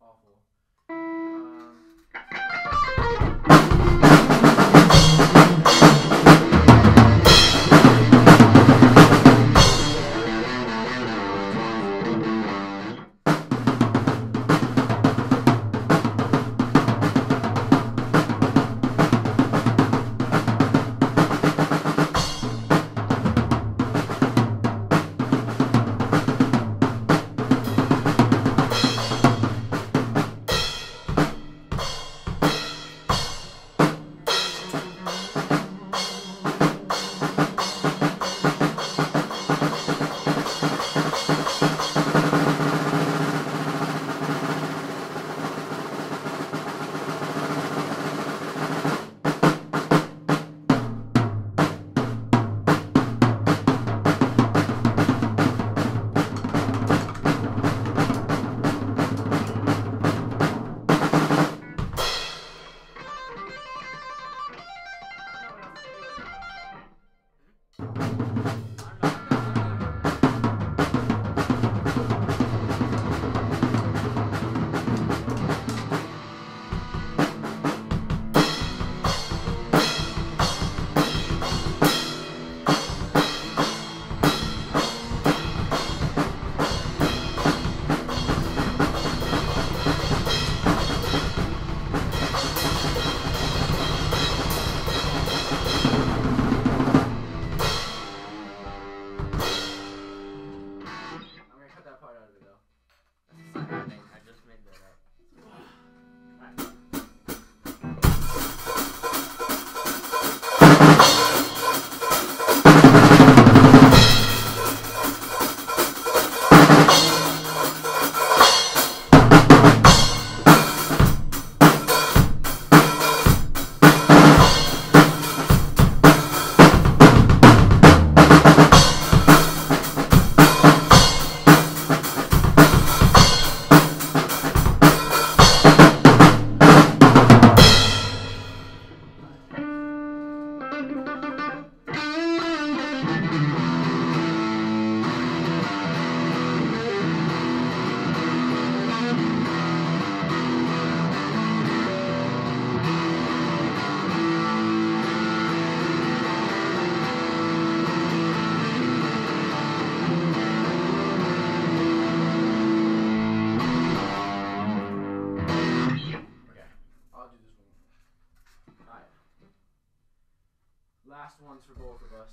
awful. Um, last ones for both of us.